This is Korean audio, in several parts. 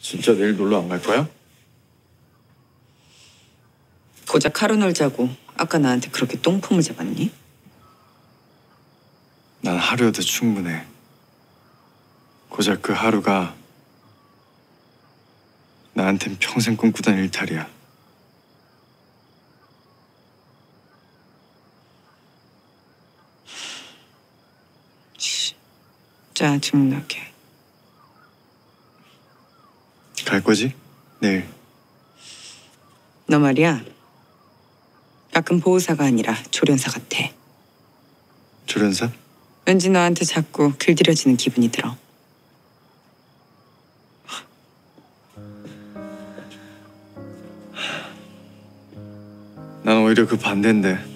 진짜 내일 놀러 안 갈 거야? 고작 하루 놀자고 아까 나한테 그렇게 똥폼을 잡았니? 난 하루여도 충분해. 고작 그 하루가 나한텐 평생 꿈꾸던 일탈이야. 씨, 짜증나게. 갈 거지? 내일. 너 말이야. 가끔 보호사가 아니라 조련사 같아. 조련사? 왠지 너한테 자꾸 길들여지는 기분이 들어. 난 오히려 그 반대인데.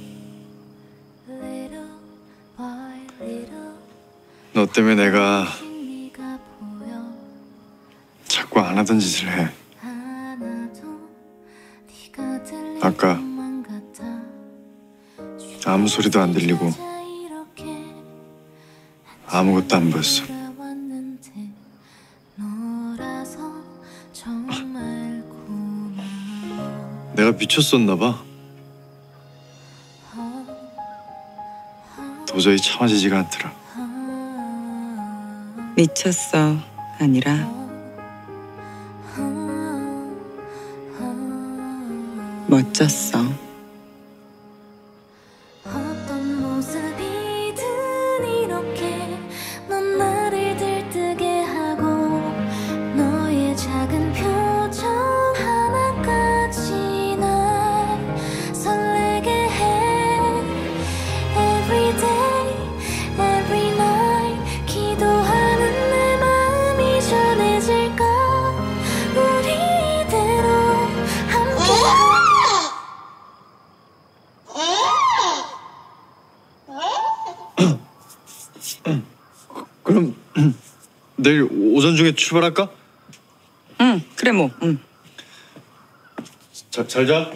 너 때문에 내가 안 하던 짓을 해. 아까 아무 소리도 안 들리고 아무것도 안 보였어. 내가 미쳤었나 봐. 도저히 참아지지가 않더라. 미쳤어. 아니라 멋졌어. 그럼 내일 오전 중에 출발할까? 응, 그래 뭐. 응. 자, 잘 자.